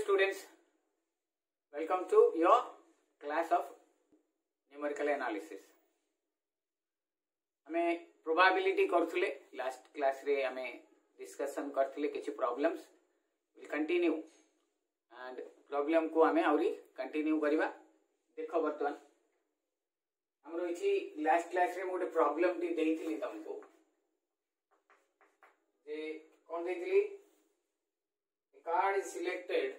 students, welcome to your class of numerical analysis. ଆମେ probability କରୁଥିଲେ last class ରେ ଆମେ discussion କରିଥିଲେ କିଛି problems will continue and problem କୁ ଆମେ ଆହୁରି continue କରିବା ଦେଖ ବର୍ତ୍ତମାନ ଆମର ଏଠି last class ରେ ମୁଁ ଗୋଟେ problem ଟି ଦେଇଥିଲି ତମକୁ ଯେ କ'ଣ ଦେଇଥିଲି card is selected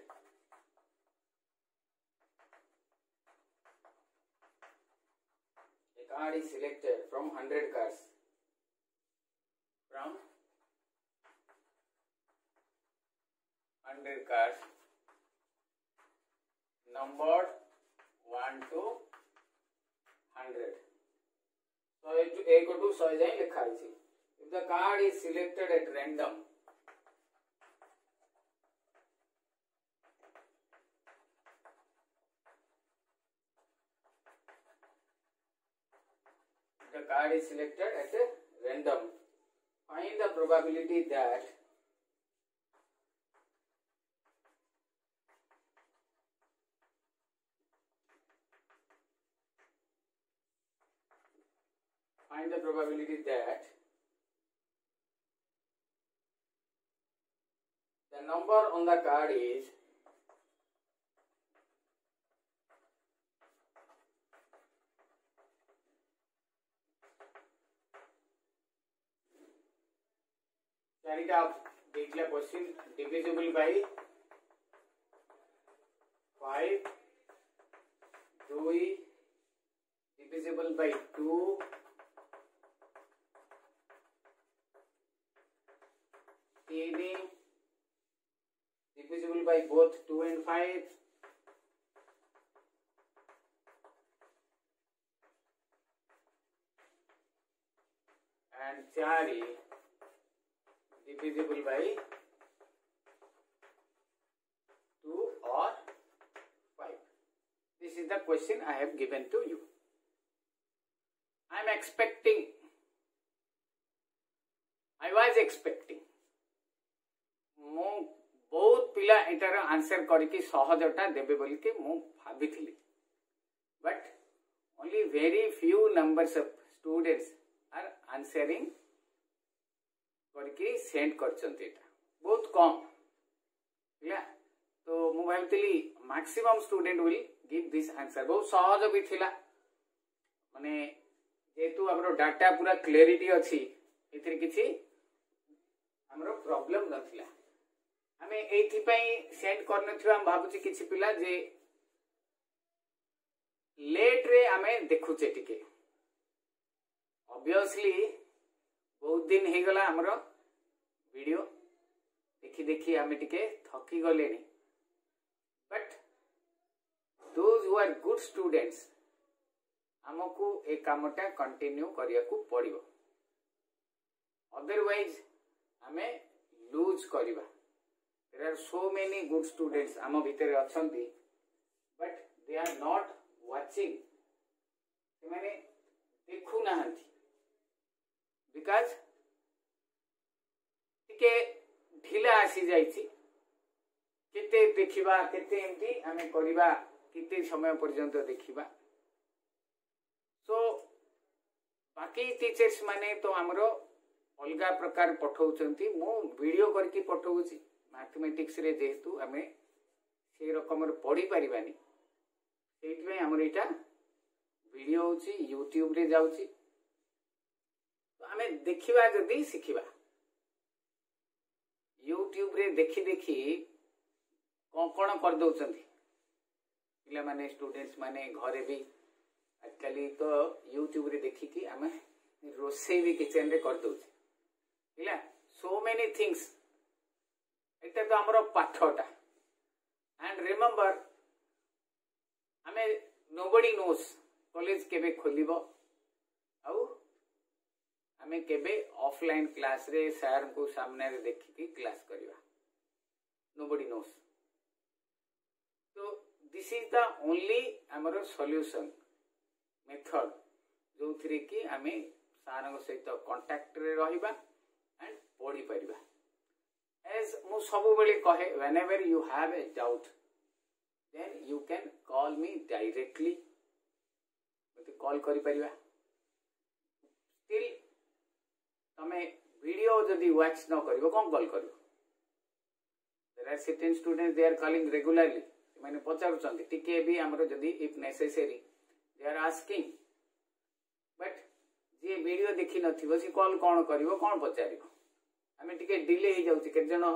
card is selected from 100 cards from 100 cards number 1 to 100 so a to a to 100 जाए if the card is selected at random card is selected at random. Find the probability that find the probability that the number on the card is চারিটা দেখলে question divisible by five দুই divisible by two তিন divisible by both two and five and চারি divisible by 2 or 5. This is the question I have given to you. I am expecting, I was expecting, ମୁଁ ବହୁତ ପିଲା ଏଟାର answer କରିକି ସହଜଟା ଦେବେ ବୋଲିକି ମୁଁ ଭାବିଥିଲି but only very few numbers of students are answering କରିକି ସେଣ୍ଡ କରିଛନ୍ତି ଏଇଟା ବହୁତ କମ୍ ହେଲା ତ ମୁଁ ଭାବିଥିଲି maximum student will give this answer ବହୁତ ସହଜ ବି ଥିଲା ମାନେ ଯେହେତୁ ଆମର ଡାଟା ପୁରା କ୍ଲାରିଟି ଅଛି ଏଥିରେ କିଛି ଆମର ପ୍ରୋବ୍ଲେମ ନଥିଲା ଆମେ ଏଇଥିପାଇଁ ସେଣ୍ଡ କରିନଥିବା ଆମେ ଭାବୁଛି କିଛି ପିଲା ଯେ ଲେଟ୍ରେ ଆମେ ଦେଖୁଛେ ଟିକେ ଅବଭିୟସଲି ବହୁତ ଦିନ ହେଇଗଲା ଆମର ଭିଡ଼ିଓ ଦେଖି ଦେଖି ଆମେ ଟିକେ ଥକି ଗଲେଣି but those who are good students ଆମକୁ ଏ କାମଟା କଣ୍ଟିନ୍ୟୁ କରିବାକୁ ପଡ଼ିବ ଅଦରୱାଇଜ ଆମେ ଲୁଜ୍ କରିବା there are so many good students ଆମ ଭିତରେ ଅଛନ୍ତି but they are not watching ସେମାନେ ଦେଖୁନାହାନ୍ତି ବିକଜ ଟିକେ ଢିଲା ଆସିଯାଇଛି କେତେ ଦେଖିବା କେତେ ଏମିତି ଆମେ କରିବା କେତେ ସମୟ ପର୍ଯ୍ୟନ୍ତ ଦେଖିବା ସୋ ବାକି ଟିଚର୍ସ ମାନେ ତ ଆମର ଅଲଗା ପ୍ରକାର ପଠଉଛନ୍ତି ମୁଁ ଭିଡ଼ିଓ କରିକି ପଠଉଛି ମ୍ୟାଥମେଟିକ୍ସରେ ଯେହେତୁ ଆମେ ସେଇ ରକମର ପଢ଼ିପାରିବାନି ସେଇଥିପାଇଁ ଆମର ଏଇଟା ଭିଡ଼ିଓ ହେଉଛି ୟୁଟ୍ୟୁବରେ ଯାଉଛି ଆମେ ଦେଖିବା ଯଦି ଶିଖିବା ୟୁଟ୍ୟୁବରେ ଦେଖି ଦେଖି କ'ଣ କ'ଣ କରିଦେଉଛନ୍ତି ପିଲାମାନେ ଷ୍ଟୁଡେଣ୍ଟସ୍ ମାନେ ଘରେ ବି ଆଜିକାଲି ତ ୟୁଟ୍ୟୁବରେ ଦେଖିକି ଆମେ ରୋଷେଇ ବି କିଚେନରେ କରିଦେଉଛେ ହେଲା ସୋ ମେନି ଥିଙ୍ଗସ୍ ଏଇଟା ତ ଆମର ପାଠଟା ଆଣ୍ଡ ରିମେମ୍ବର ଆମେ ନୋବଡି ନୋସ୍ କଲେଜ କେବେ ଖୋଲିବ ଆଉ ଆମେ କେବେ ଅଫଲାଇନ୍ କ୍ଲାସରେ ସାର୍ଙ୍କୁ ସାମ୍ନାରେ ଦେଖିକି କ୍ଲାସ୍ କରିବା ନୋବଡି ନୋସ୍ ତ ଦିସ୍ ଇଜ୍ ଦ ଓନ୍ଲି ଆମର ସଲ୍ୟୁସନ୍ ମେଥଡ଼ ଯେଉଁଥିରେ କି ଆମେ ସାର୍ଙ୍କ ସହିତ କଣ୍ଟାକ୍ଟରେ ରହିବା ଆଣ୍ଡ ପଢ଼ିପାରିବା as ମୁଁ ସବୁବେଳେ କହେ whenever you have a doubt then you can call me directly ମୋତେ କଲ୍ କରିପାରିବା ଷ୍ଟିଲ୍ ତମେ ଭିଡିଓ ଯଦି ୱାଚ୍ ନ କରିବ କ'ଣ କଲ୍ କରିବ there are sitting student they are calling regularly ସେମାନେ ପଚାରୁଛନ୍ତି ଟିକେ ବି ଆମର ଯଦି if necessary they are asking but ଯିଏ ଭିଡିଓ ଦେଖିନଥିବ ସେ କଲ୍ କ'ଣ କରିବ କ'ଣ ପଚାରିବ ଆମେ ଟିକେ ଡିଲେ ହେଇଯାଉଛି କେତେଜଣ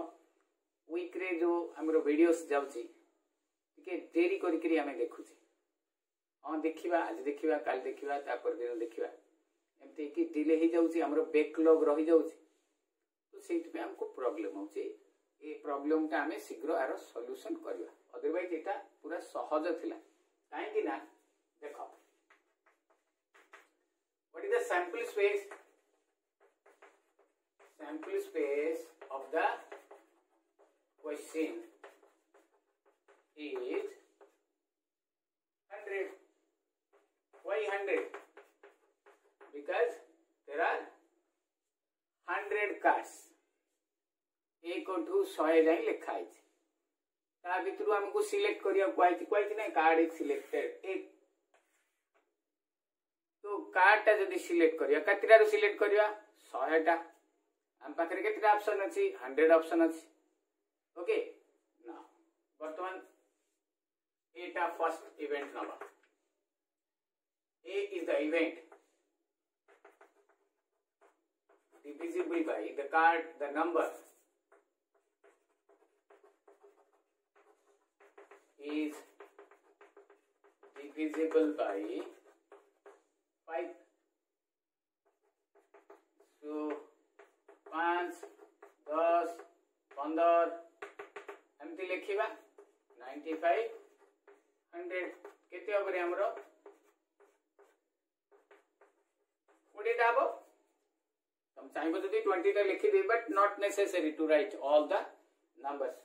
ୱିକ୍ରେ ଯୋଉ ଆମର ଭିଡିଓସ୍ ଯାଉଛି ଟିକେ ଡେରି କରିକିରି ଆମେ ଦେଖୁଛେ ହଁ ଦେଖିବା ଆଜି ଦେଖିବା କାଲି ଦେଖିବା ତା ପରଦିନ ଦେଖିବା ଏମିତି ହେଇକି ଡିଲେ ହେଇଯାଉଛି ଆମର ବେକ୍ଲଗ୍ ରହିଯାଉଛି ତ ସେଇଥିପାଇଁ ଆମକୁ ପ୍ରୋବ୍ଲେମ୍ ହେଉଛି ଏ ପ୍ରୋବ୍ଲେମଟା ଆମେ ଶୀଘ୍ର ଆର ସଲ୍ୟୁସନ୍ କରିବା ଅଦରୱାଇଜ ଏଇଟା ପୁରା ସହଜ ଥିଲା କାହିଁକି ନା ଦେଖ what is the sample space sample space of the question is 100 why 100 because there are 100 cars ଏକଠୁ ଶହେ ଯାଏଁ ଲେଖା ହେଇଛି ତା ଭିତରୁ ଆମକୁ ସିଲେକ୍ଟ କରିବାକୁ କୁହାଯାଇଛି କୁହାଯାଇଛି ନା କାର୍ଡ ଇଜ୍ ସିଲେକ୍ଟେଡ ତ କାର୍ଡଟା ଯଦି ସିଲେକ୍ଟ କରିବା କେତେଟାରୁ ସିଲେକ୍ଟ କରିବା ଶହେଟା ଆମ ପାଖରେ କେତେଟା ଅପସନ୍ ଅଛି ହଣ୍ଡ୍ରେଡ୍ ଅପସନ୍ ଅଛି ଓକେ ବର୍ତ୍ତମାନ ଏଟା ଫାର୍ଷ୍ଟ ଇଭେଣ୍ଟ ନବା A is the event divisible by the card the number is divisible by 5 so 5 10 15 ଏମିତି ଲେଖିବା 95 100 କେତେ ହବରେ ଆମର କୋଡ଼ିଏଟା ହବ ତମେ ଚାହିଁବ ଯଦି ଟ୍ୱେଣ୍ଟିଟା ଲେଖିଦେବି but not necessary to write all the numbers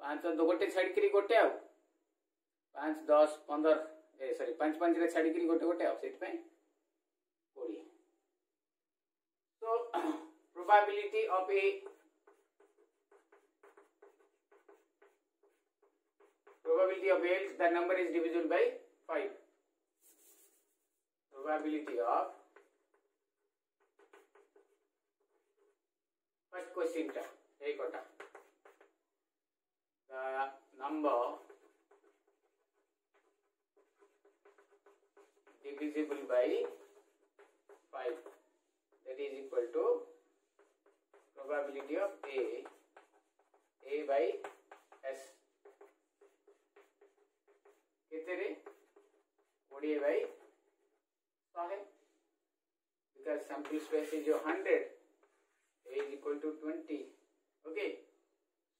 ପାଞ୍ଚ ଗୋଟେ ଛାଡ଼ିକିରି ଗୋଟେ ଆଉ ପାଞ୍ଚ ଦଶ ପନ୍ଦର ଏ ସରି ପାଞ୍ଚ ପାଞ୍ଚରେ ଛାଡ଼ିକିରି ଗୋଟେ ଗୋଟେ ଆଉ ସେଇଥିପାଇଁ କୋଡ଼ିଏ So, probability of a probability of L, the number is divisible by 5. Probability of First question terracotta. The number divisible by 5 that is equal to probability of A A by S কেতেরে কোড়িয়ে by শহে because sample space is U hundred is equal to 20 okay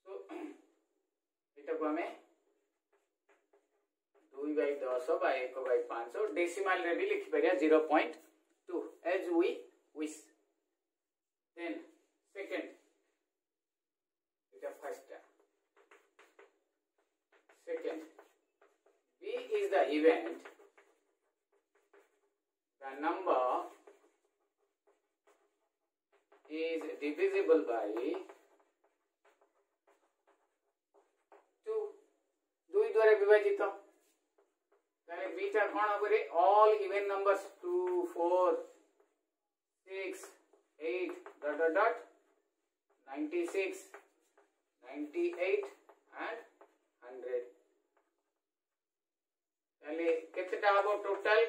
so এটাকে আমি 2 by 10 by 1 by 500 decimal रे भी लिख परिया 0.2 as we wish then second এটা is second b is the event the number is divisible by 2. দুই দ্বারা বিভাজিত তাহলে বিটা কোন হবে all even numbers 2 4 6, 8, dot dot dot, 96, 98 and 100. তাহলে কেতেটা হবো টোটাল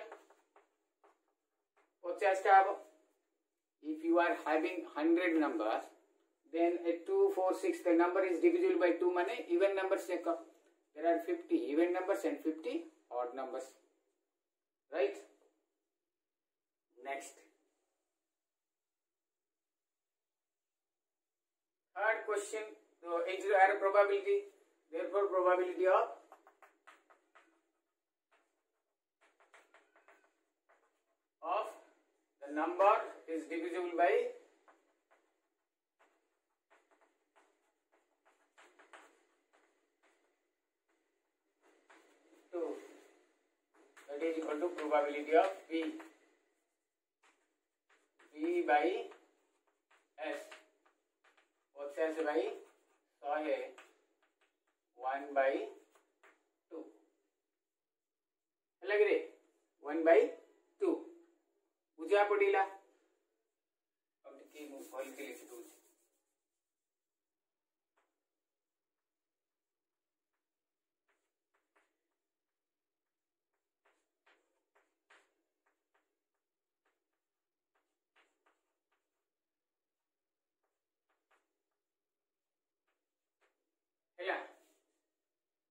50টা হবো if you are having 100 numbers, then at 2, 4, 6, the number is divisible by 2 money, even numbers check up. There are 50 even numbers and 50 odd numbers. Right? Next. Third question, the so a probability, therefore probability of of number is divisible by two. that is equal to probability of p p by s What's s पचास by शहे one by two. लग रही one by ବୁଝା ପଡ଼ିଲା ଆଉ ଟିକେ ମୁଁ ଭଲକି ଲେଖି ଦଉଛି ହେଲା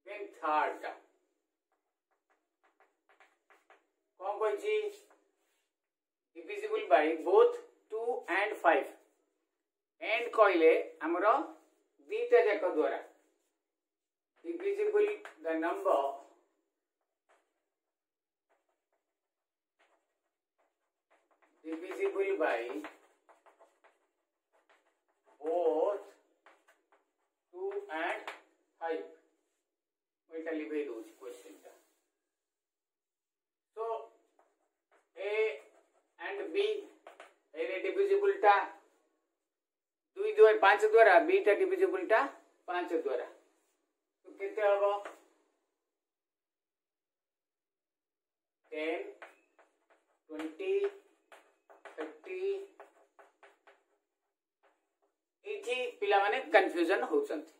ଦେନ୍ ଥାର୍ଡଟା କଣ କହିଛି divisible by both 2 and 5 and কইলে আমার দুইটা যাক দ্বারা divisible the number divisible by both 2 and 5 এটা লিখে দউছি কোশ্চেনটা সো a বি এর ডিভিজিবলটা দুই দ্বারা পাঁচ দ্বারা বিটা ডিভিজিবলটা পাঁচ দ্বারা তো কেতে হব টেন টোয়েন্টি থার্টি এইটি পিলামানে কনফ্যুজন হচ্ছন্তি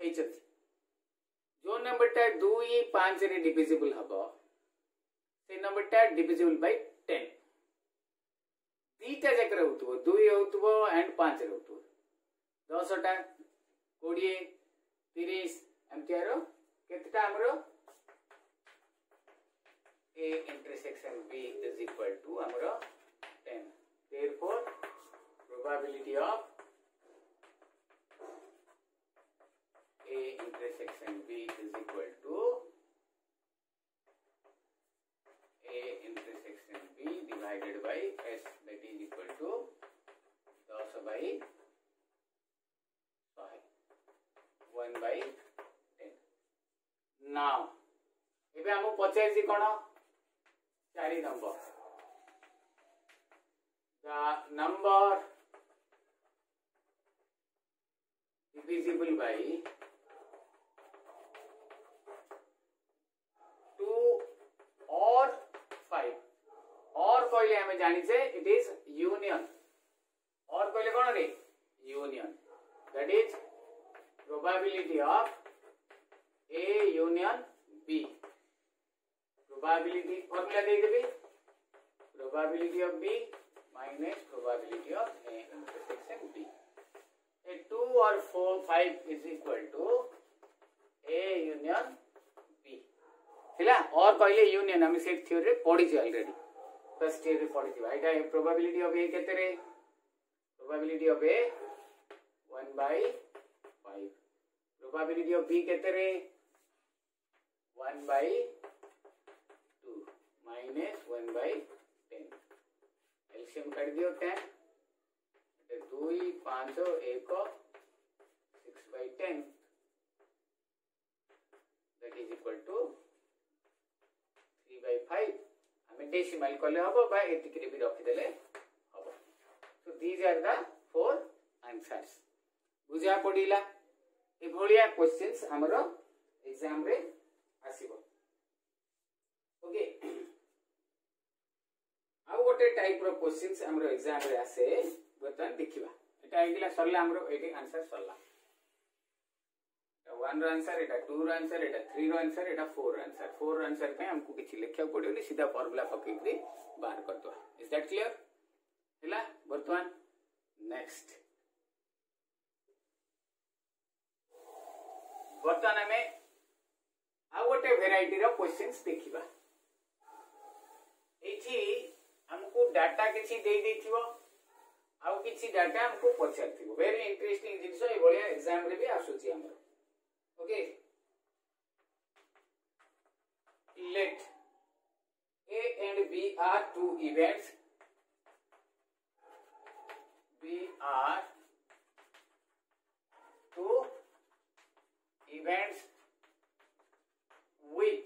ହେଇଛନ୍ତି ଯୋଉ ନମ୍ବରଟା ଦୁଇ ପାଞ୍ଚରେ ଡିଭିଜିବୁଲ ହବ ସେଇ ନମ୍ବରଟା ଡିଭିଜିବୁଲ ବାଇ ଟେନ୍ ଦିଟା ଯାକରେ ହଉଥିବ ଦୁଇ ହଉଥିବ ଆଣ୍ଡ ପାଞ୍ଚରେ ହଉଥିବ ଦଶଟା କୋଡ଼ିଏ ତିରିଶ ଏମିତିଆର କେତେଟା ଆମର a intersection b is equal to ଆମର 10 therefore probability of a intersection b is equal to a intersection b divided by s that is equal to 10 by 100 1 by 10 now ଏବେ ଆମକୁ ପଚାରିଛି କ'ଣ ଚାରି number the number divisible by କହିଲେ ଆମେ ଜାଣିଛେ it is union or କହିଲେ କ'ଣ ରେ union that is probability of A union B probability formula ଦେଇଦେବି probability of B minus probability of A intersection B a 2 or 4 5 is equal to A union B ହେଲା or କହିଲେ union ଆମେ ସେ theory ରେ ପଢିଛୁ plus theory 45 eta probability of a kete re probability of a 1 by 5 probability of b kete re 1 by 2 minus 1 by 10 एल्शियम कर दियो 10 दुई पांच एक six by ten that is equal to three by five decimal করলে হব বা এদিকে বি রখিদেলে হব তো these are the four answers বুঝা পড়িলা এভাবে কোশ্চিন্স আমার এক্সামে আসব ওকে আউ গোটে টাইপর কোশ্চিন্স আমার এক্সামে আসে বর্তমান দেখিবা এটা হয়ে সরলা আমার এটি আনসার সরলা वन ର ଆନ୍ସର ଏଟା ଟୁ ର ଆନ୍ସର ଏଟା ଥ୍ରୀ ର ଆନ୍ସର ଏଟା ଫୋର ର ଆନ୍ସର ଫୋର ର ଆନ୍ସର ପାଇଁ ଆମକୁ କିଛି ଲେଖିବାକୁ ପଡିବନି ସିଧା ଫର୍ମୁଲା ପକେଇକି ବାହାର କରିଦେବା ଇଜ ଦ୍ୟାଟ୍ କ୍ଲିୟର ହେଲା ବର୍ତ୍ତମାନ ନେକ୍ସଟ ବର୍ତ୍ତମାନ ଆମେ ଆଉ ଗୋଟେ ଭେରାଇଟିର କ୍ୱେଶ୍ଚିନ୍ସ ଦେଖିବା ଏଇଠି ଆମକୁ ଡାଟା କିଛି ଦେଇ ଦେଇଥିବ ଆଉ କିଛି ଡାଟା ଆମକୁ ପଚାରିଥିବ ଭେରି ଇଣ୍ଟରେଷ୍ଟିଂ ଜିନିଷ ଏଭଳିଆ ଏକ୍ସାମରେ ବି ଆସୁଛି ଆମର okay let a and b are two events b are two events with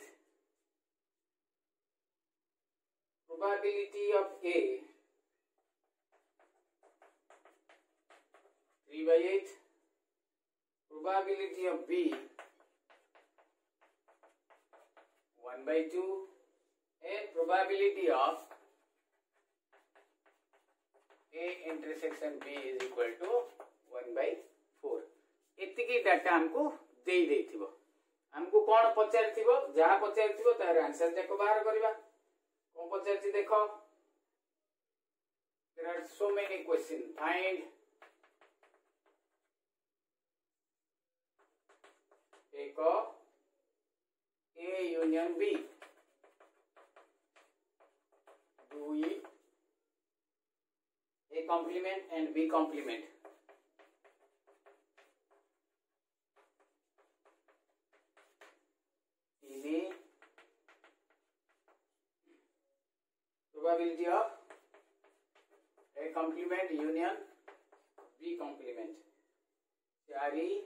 probability of a 3 by 8 probability of B 1 by 2 and probability of A intersection B is equal to 1 by 4 इतकी data हमको दे दे थिबो हमको कोन पचार थिबो पचार answer जको बाहर करबा को पचार छि देखो are so many question find of A union B. Do it A complement and B complement. In probability of A complement union B complement. Theory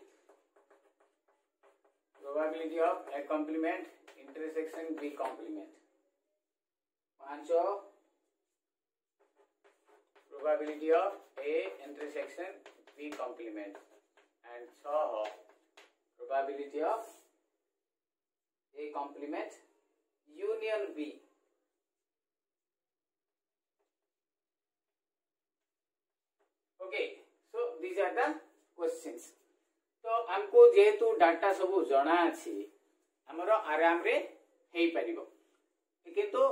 probability of A complement intersection B complement. पांचों probability of A intersection B complement and so probability of A complement union B okay so these are the questions ତ ଆମକୁ ଯେହେତୁ data ସବୁ ଜଣା ଅଛି ଆମର ଆରାମରେ ହେଇପାରିବ କିନ୍ତୁ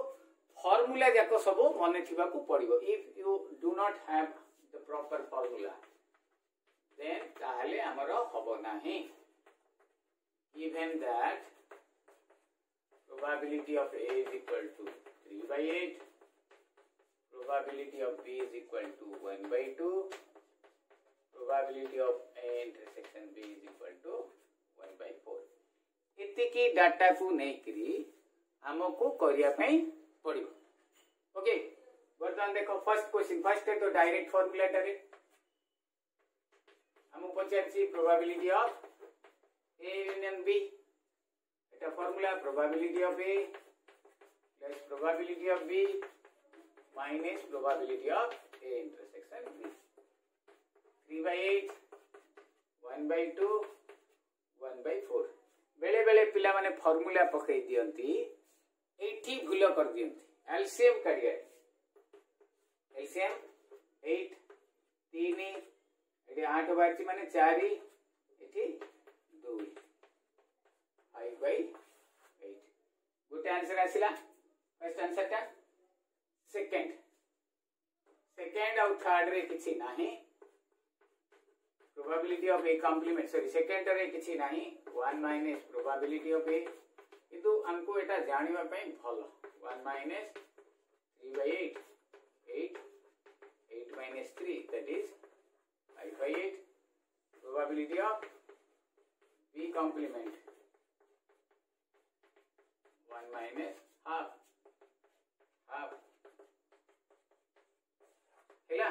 ଫର୍ମୁଲା ଯାକ ସବୁ ମନେ ଥିବାକୁ ପଡିବ if you do not have the proper formula then ତାହେଲେ ଆମର ହବ ନାହିଁ even that probability of A is equal to 3 by 8 probability of B is equal to 1 by 2 probability of intersection B is equal to one by four एतिकी data को लेकर आमको करने पड़ो ओके बर्तमान देख फर्स्ट क्वेश्चन फर्स्ट है तो डायरेक्ट फर्मुलाटा आम पचार probability of A union B eight formula probability of A plus probability of B minus probability of A intersection B three by eight one by two one by four ବେଳେବେଳେ ପିଲାମାନେ formula ପକାଇ ଦିଅନ୍ତି ଏଇଠି ଭୁଲ କରିଦିଅନ୍ତି LCM କାଢ଼ିବାରେ LCM eight ତିନି ଏଠି ଆଠ ବାହାରିଛି ମାନେ ଚାରି ଏଠି ଦୁଇ ଫାଇଭ୍ ବାଇ ଏଇଟ୍ ଗୋଟେ ଆନ୍ସର ଆସିଲା ଫାର୍ଷ୍ଟ ଆନ୍ସରଟା ସେକେଣ୍ଡ ସେକେଣ୍ଡ ଆଉ ଥାର୍ଡରେ କିଛି ନାହିଁ probability of a complement sorry second रे kichhi nahi 1 minus probability of a kintu amku eta जानिबा pai bhalo 1 minus 3 by 8 8 8 minus 3 that is 5 by 8 probability of b complement 1 minus half half hela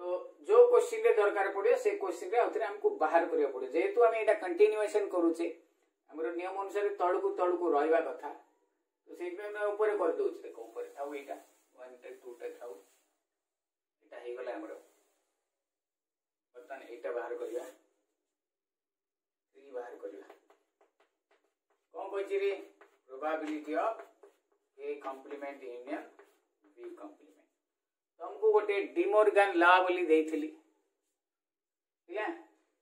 तो जो question रे दरकार पड़ियो से question रे अथरे हमकु बाहर करियो पड़ियो जेहेतु हम एटा कंटिन्यूएशन करू छे हमर नियम अनुसार तळकु तळकु रहिबा कथा तो सेइ पे हम ऊपर कर दउ छे देखो ऊपर थाउ एटा 1 टे 2 टे थाउ एटा हे गला हमरो बर्तन एटा बाहर करिया थ्री बाहर करिया कोन कहि छी रे probability of A complement union B complement ଗୋଟିଏ ଡିମୋର୍ଗାନ୍ ଲା ବୋଲି ଦେଇଥିଲି ହେଲା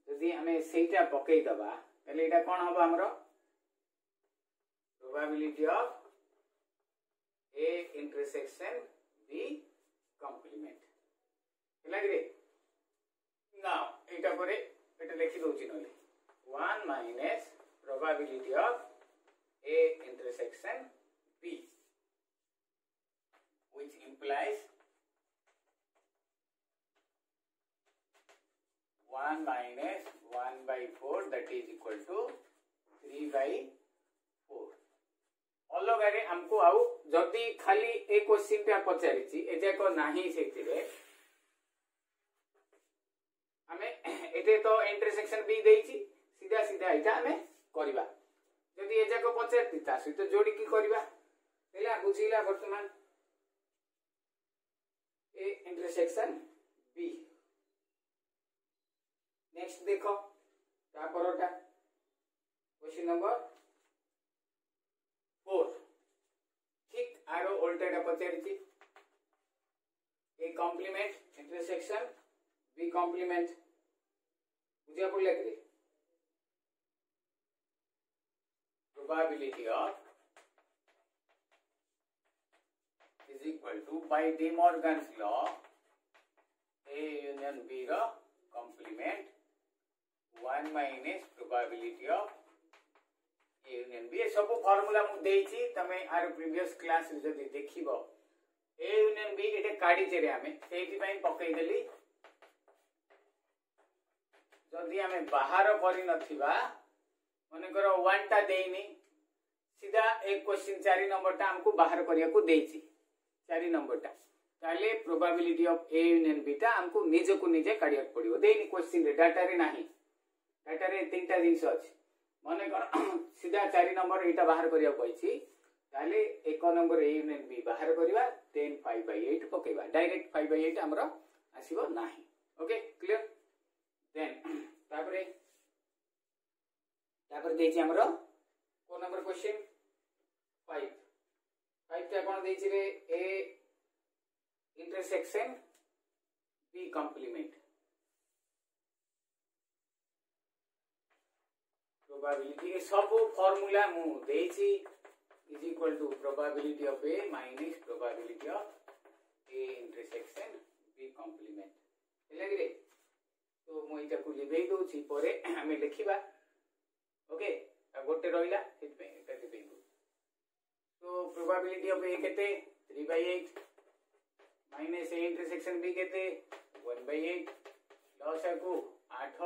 ଯଦି ଆମେ ସେଇଟା ପକେଇଦେବା ତାହେଲେ ଏଇଟା କ'ଣ ହେବ ଆମର probability of A intersection B complement ହେଲା କିରେ ନା ଏଇଟା ପରେ ଏଇଟା ଲେଖିଦେଉଛି ନହେଲେ one minus probability of A intersection B which implies 1 minus 1 by 4 that is equal to 3 by 4. ଅଲଗାରେ ଆମକୁ ଆଉ ଯଦି ଖାଲି ଏ କୋଶ୍ଚିନ୍ଟା ପଚାରିଛି ଏଯାକ ନାହିଁ ସେଥିରେ ଆମେ ଏଠି ତ ଇଣ୍ଟରସେକ୍ସନ ବି ଦେଇଛି ସିଧା ସିଧା ଏଇଟା ଆମେ କରିବା ଯଦି ଏଯାକ ପଚାରିଛି ତା ସହିତ ଯୋଡ଼ିକି କରିବା ହେଲା ବୁଝିଲା ବର୍ତ୍ତମାନ ଏ ଇଣ୍ଟରସେକ୍ସନ ବି नेक्स्ट देखो क्या परोटा क्वेश्चन नंबर फोर ठीक आरो वोल्टेड पचारि A complement intersection B complement बुझा पड़ा कि probability of is equal to by D Morgan's law A union B का complement one minus probability of A union B सब फॉर्मूला मु देछि तमे आर प्रीवियस क्लास जदि देखिबो ए यूनियन बी एटा काडी जेरे आमे सेहि पई पकई देली जदि आमे बाहर परि नथिबा माने करो 1 टा देइनी सीधा एक क्वेश्चन 4 नंबर टा हमकु बाहर करिया को देछि 4 नंबर टा ताले probability of A union B टा निजे को निजे काडियक पडियो देइनी क्वेश्चन डाटा रे नाही ଏଠାରେ ତିନିଟା ଜିନିଷ ଅଛି ମନେକର ସିଧା ଚାରି ନମ୍ବର ଏଇଟା ବାହାର କରିବାକୁ କହିଛି ତାହେଲେ ଏକ ନମ୍ବର ଏ ୟୁନିୟନ୍ ବି ବାହାର କରିବା ଦେନ୍ ଫାଇଭ୍ ବାଇ ଏଇଟ୍ ପକେଇବା ଡାଇରେକ୍ଟ ଫାଇଭ୍ ବାଇ ଏଇଟ୍ ଆମର ଆସିବ ନାହିଁ ଓକେ କ୍ଲିଅର ଦେନ୍ ତାପରେ ତାପରେ ଦେଇଛି ଆମର କୋଉ ନମ୍ବର କ୍ୱେଶ୍ଚିନ୍ ଫାଇଭ୍ ଫାଇଭ୍ଟା କ'ଣ ଦେଇଛି ରେ A intersection B complement probability A सब फार्मूला मु देछि is equal to probability of A minus probability of A intersection B complement हेला रे तो मु इटा को लिबे दो छि परे हमें लिखिबा ओके आ गोटे रहिला हिट पे एटा लिबे दो तो प्रोबेबिलिटी ऑफ ए केते 3 8 माइनस ए इंटरसेक्शन बी केते 1 8 लॉस को 8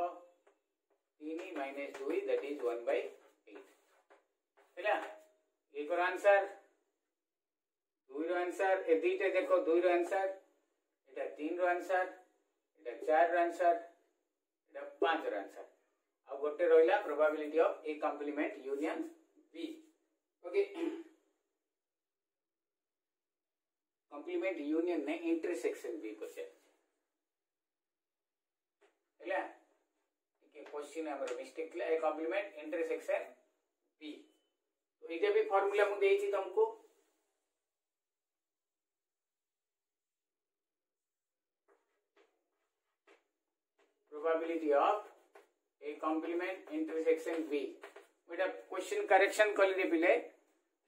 three minus two is that is one by eight है एक और आंसर দুই আনসার এ দুইটা দেখো দুই আনসার এটা তিন আনসার এটা চার আনসার এটা পাঁচ আনসার আর গোটে রহিলা probability of A complement union B okay complement union ने इंटरसेक्शन भी पूछा क्वेश्चन ଆମର ମିଷ୍ଟେକ୍ ଥିଲା ଏ କମ୍ପ୍ଲିମେଣ୍ଟ ଇଣ୍ଟରସେକ୍ସନ ବି ତ ଏଇଟା ବି ଫର୍ମୁଲା ମୁଁ ଦେଇଛି ତମକୁ probability of a complement intersection b ଏଇଟା क्वेश्चन करेक्शन କଲି ରେ ପିଲେ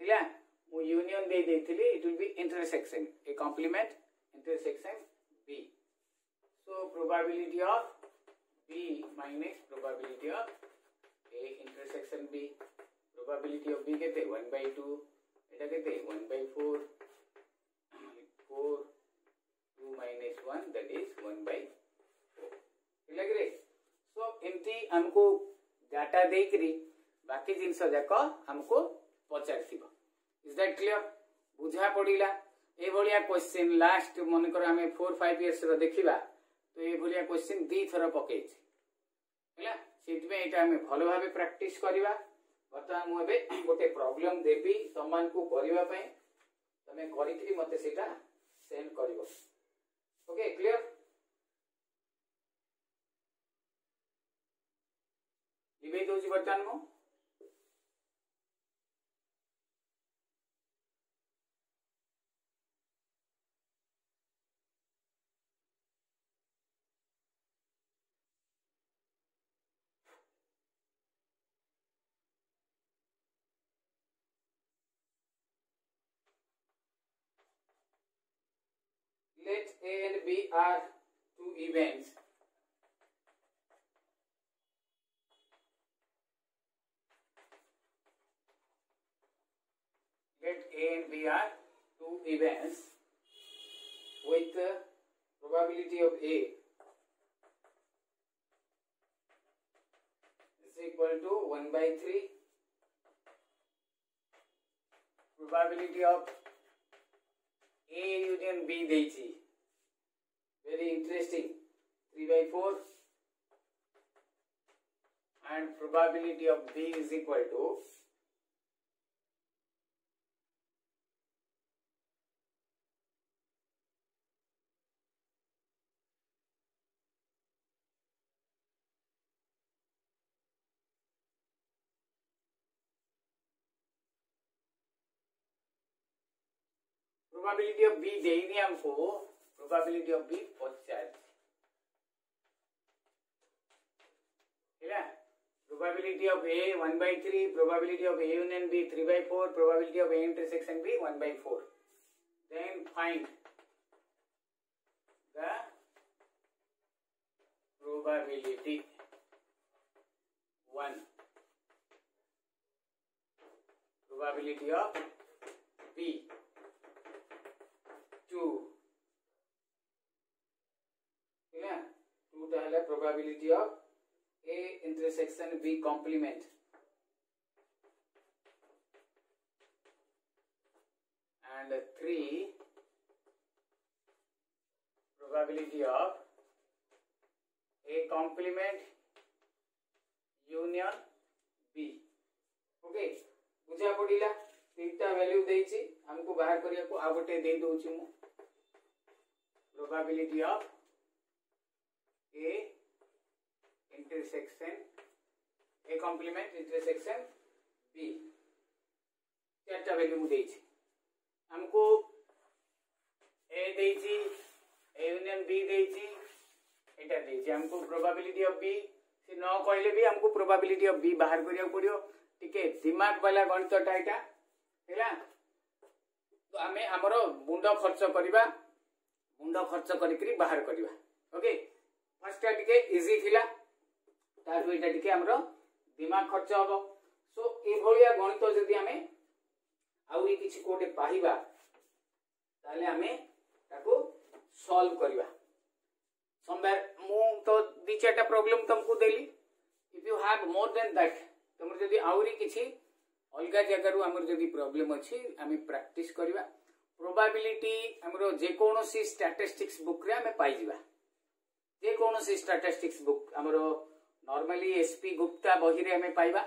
ହେଲା ମୁଁ ୟୁନିୟନ ଦେଇ ଦେଇଥିଲି it will be intersection A complement intersection B so probability B minus probability of A intersection B. Probability of B के हैं one by two, इटा के हैं one by four, four two minus one that is one by 4. लग रहे? So एमती हमको data देख रही बाकी जिनस जाक हमको पचार Is that clear? बुझा पड़ा ये क्वेश्चन लास्ट मन हमें फोर फाइव इयर्स देखा ତ ଏଭଳିଆ କ୍ୱେଶ୍ଚିନ୍ ଦୁଇଥର ପକେଇଛି ହେଲା ସେଥିପାଇଁ ଏଇଟା ଆମେ ଭଲ ଭାବେ ପ୍ରାକ୍ଟିସ୍ କରିବା ବର୍ତ୍ତମାନ ମୁଁ ଏବେ ଗୋଟେ ପ୍ରୋବ୍ଲେମ୍ ଦେବି ତମମାନଙ୍କୁ କରିବା ପାଇଁ ତମେ କରିକିରି ମୋତେ ସେଇଟା ସେଣ୍ଡ କରିବ ଓକେ କ୍ଲିଅର ଲିଭେଇ ଦଉଛି ବର୍ତ୍ତମାନ ମୁଁ Let A and B are two events. Let A and B are two events with the probability of A is equal to 1 by 3 probability of union B very interesting 3 by 4 and probability of B is equal to probability of B देगी हमको probability of B पचास ठीक है probability of A 1 by 3, probability of A union B 3 by 4, probability of A intersection B 1 by 4. Then find the probability 1. Probability of B two ठीक two टा है probability of A intersection B complement and three probability of A complement union B okay बुझा पड़ा तीन तीनटा value देइछि हमको बाहर करने को आ गोटे दे दउछि मु probability of A intersection A complement intersection B চারটা ভ্যালু মু দেইছি আমকো A দেইছি A ইউনিয়ন B দেইছি এটা দেইছি আমকো প্রোবাবিলিটি অফ B সে ন কইলে বি আমকো প্রোবাবিলিটি অফ B বাহার করিয়া পড়িও টিকে দিমাগ বালা গণিতটা এটা হেলা তো আমি আমার মুন্ড খরচ করিবা ମୁଣ୍ଡ ଖର୍ଚ୍ଚ କରିକିରି ବାହାର କରିବା ଓକେ ଫାର୍ଷ୍ଟଟା ଟିକେ ଇଜି ଥିଲା ତାଠୁ ଏଇଟା ଟିକେ ଆମର ଦିମାଗ ଖର୍ଚ୍ଚ ହବ ସୋ ଏଭଳିଆ ଗଣିତ ଯଦି ଆମେ ଆହୁରି କିଛି କୋଉଟେ ପାଇବା ତାହେଲେ ଆମେ ତାକୁ ସଲ୍ଭ କରିବା ସମବାର ମୁଁ ତ ଦି ଚାରିଟା ପ୍ରୋବ୍ଲେମ ତମକୁ ଦେଲି ଇଫ୍ ୟୁ ହାଭ୍ ମୋର ଦେନ୍ ଦ୍ୟାଟ୍ ତମର ଯଦି ଆହୁରି କିଛି ଅଲଗା ଜାଗାରୁ ଆମର ଯଦି ପ୍ରୋବ୍ଲେମ ଅଛି ଆମେ ପ୍ରାକ୍ଟିସ କରିବା ପ୍ରୋବାବିଲିଟି ଆମର ଯେକୌଣସି ଷ୍ଟାଟିଷ୍ଟିକ୍ସ ବୁକ୍ରେ ଆମେ ପାଇଯିବା ଯେକୌଣସି ଷ୍ଟାଟିଷ୍ଟିକ୍ସ ବୁକ୍ ଆମର ନର୍ମାଲି ଏସ୍ପି ଗୁପ୍ତା ବହିରେ ଆମେ ପାଇବା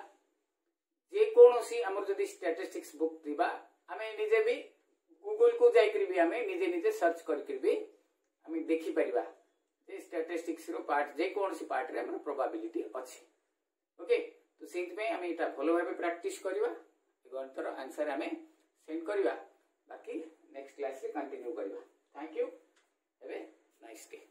ଯେକୌଣସି ଆମର ଯଦି ଷ୍ଟାଟିଷ୍ଟିକ୍ସ ବୁକ୍ ଥିବା ଆମେ ନିଜେ ବି ଗୁଗଲକୁ ଯାଇକରି ବି ଆମେ ନିଜେ ନିଜେ ସର୍ଚ୍ଚ କରିକିରି ବି ଆମେ ଦେଖିପାରିବା ଯେ ଷ୍ଟାଟିଷ୍ଟିକ୍ସର ପାର୍ଟ ଯେକୌଣସି ପାର୍ଟରେ ଆମର ପ୍ରୋବାବିଲିଟି ଅଛି ଓକେ ତ ସେଇଥିପାଇଁ ଆମେ ଏଇଟା ଭଲ ଭାବେ ପ୍ରାକ୍ଟିସ କରିବା ଗଣିତର ଆନ୍ସର ଆମେ ସେଣ୍ଡ କରିବା ବାକି नेक्स्ट क्लास कंटिन्यू करवा थैंक यू नाइस डे